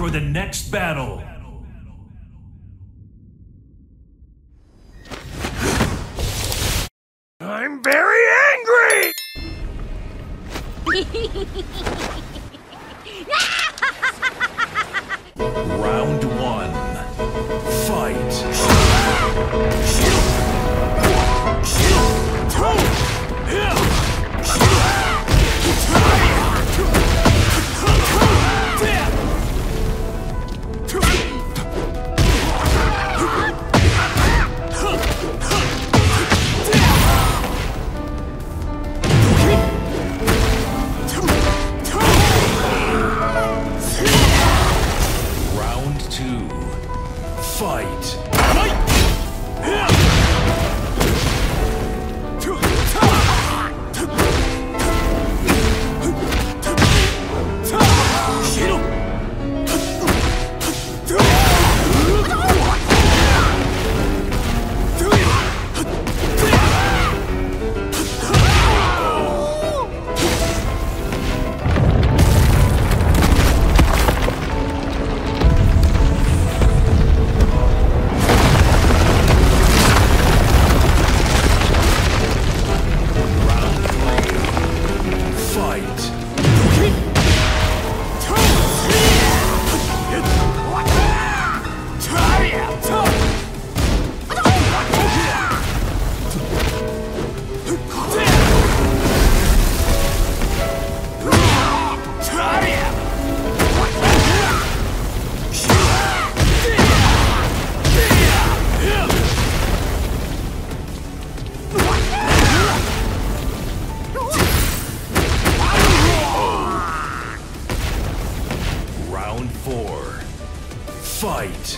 for the next battle. I'm very angry! Round one. Two. Fight. Fight. Fight!